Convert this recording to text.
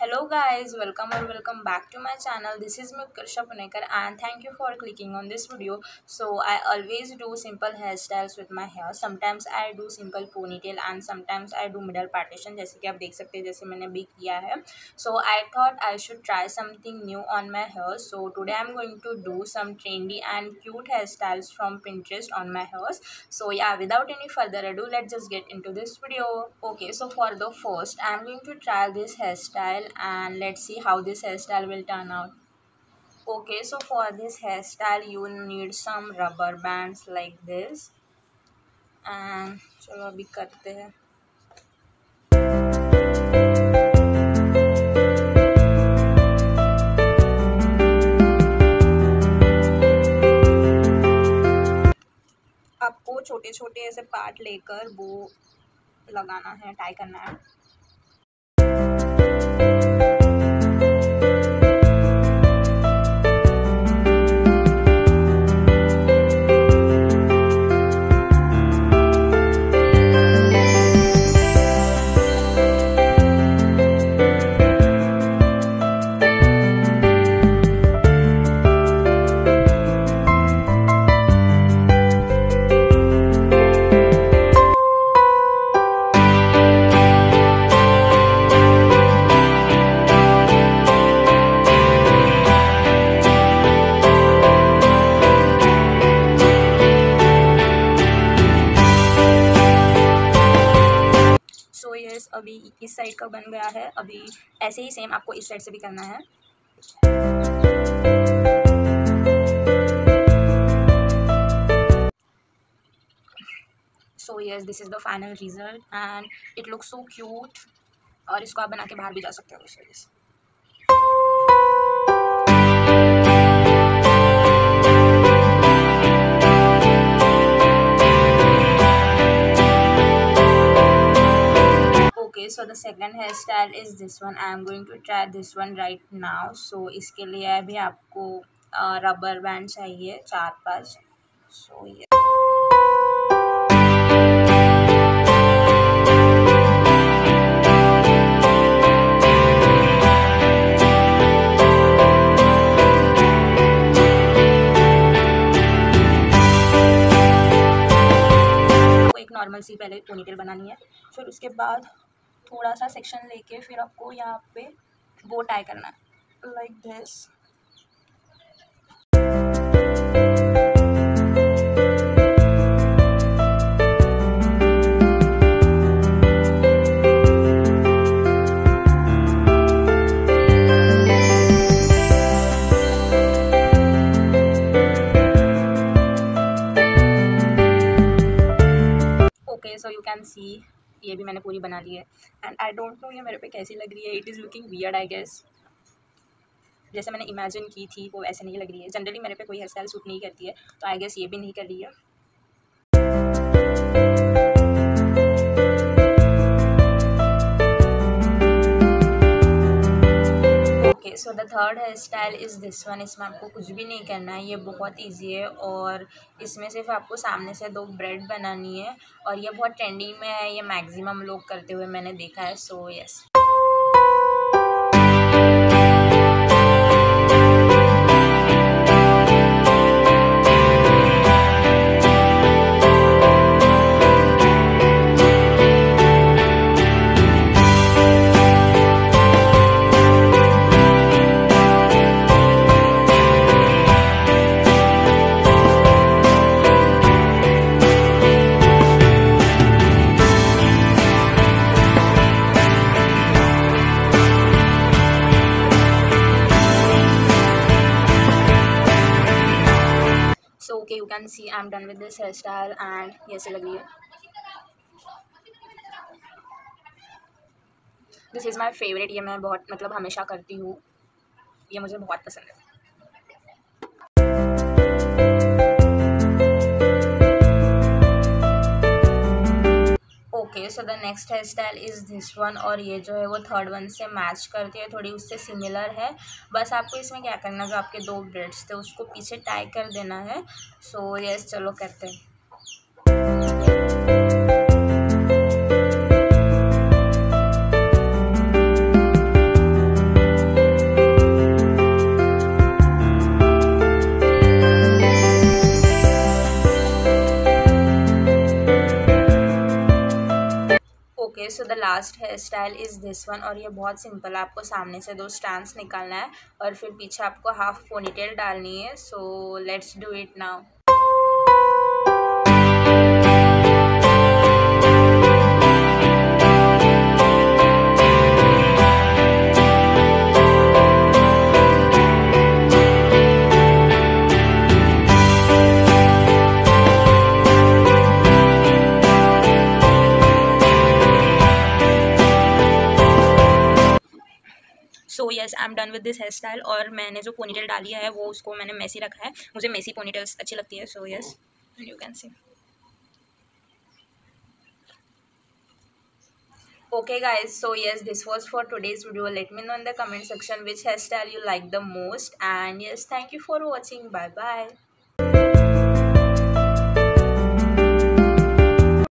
hello guys welcome or welcome back to my channel this is me Utkarsha Punekar and thank you for clicking on this video so I always do simple hairstyles with my hair sometimes I do simple ponytail and sometimes I do middle partition जैसे कि आप देख सकते हैं जैसे मैंने भी किया है so I thought I should try something new on my hair so today I'm going to do some trendy and cute hairstyles from Pinterest on my hairs so yeah without any further ado let's just get into this video okay so for the first I'm going to try this hairstyle and let's see how this hairstyle will turn out okay so for this hairstyle you need some rubber bands like this and चलो अभी करते हैं आपको छोटे छोटे ऐसे part लेकर वो लगाना है टाई करना है अभी इस साइड का बन गया है। अभी ऐसे ही सेम आपको इस साइड से भी करना है। So yes this is the final result and it look so cute और इसको आप बना के बाहर भी जा सकते हो so the second hairstyle is this one I am going to try this one right now so इसके लिए अभी आपको रबर बैंड चाहिए, चार पाँच। सो ये। नॉर्मल सी पहले पोनीटेल बनानी है। फिर उसके बाद थोड़ा सा सेक्शन लेके फिर आपको यहाँ पे वो टाई करना है। Like this so you can see ये भी मैंने पूरी बना ली है। एंड आई डोंट नो ये मेरे पे कैसी लग रही है। It is looking weird I guess जैसे मैंने इमेजिन की थी, वो ऐसे नहीं लग रही है। जनरली मेरे पे कोई हेयर स्टाइल सूट नहीं करती है तो आई गेस ये भी नहीं कर रही है। Third hairstyle is this one इसमें आपको कुछ भी नहीं करना है ये बहुत इजी है और इसमें सिर्फ़ आपको सामने से दो ब्रेड बनानी है और ये बहुत ट्रेंडिंग में है ये मैक्सिमम लोग करते हुए मैंने देखा है so so, yes yes. Can see i'm done with this hairstyle and yes लगी है। दिस इज़ माई फेवरेट ये मैं बहुत मतलब हमेशा करती हूँ। ये मुझे बहुत पसंद है। So the next hairstyle is this one और ये जो है वो थर्ड वन से मैच करती है थोड़ी उससे सिमिलर है। बस आपको इसमें क्या करना जो आपके दो ब्रेड्स थे उसको पीछे टाई कर देना है। सो so, यस चलो करते हैं। So the last hairstyle is this one और ये बहुत सिंपल है। आपको सामने से दो स्टैंड निकालना है और फिर पीछे आपको हाफ़ पोनीटेल डालनी है। So let's do it now am done with this hairstyle और मैंने जो पोनीटेल डालिया है, वो उसको मैंने मैसी रखा है। मुझे मैसी पोनीटेल्स अच्छी लगती है so yes you can see okay guys so yes this was for today's video let me know in the comment section which hair style you like the most and yes thank you for watching bye bye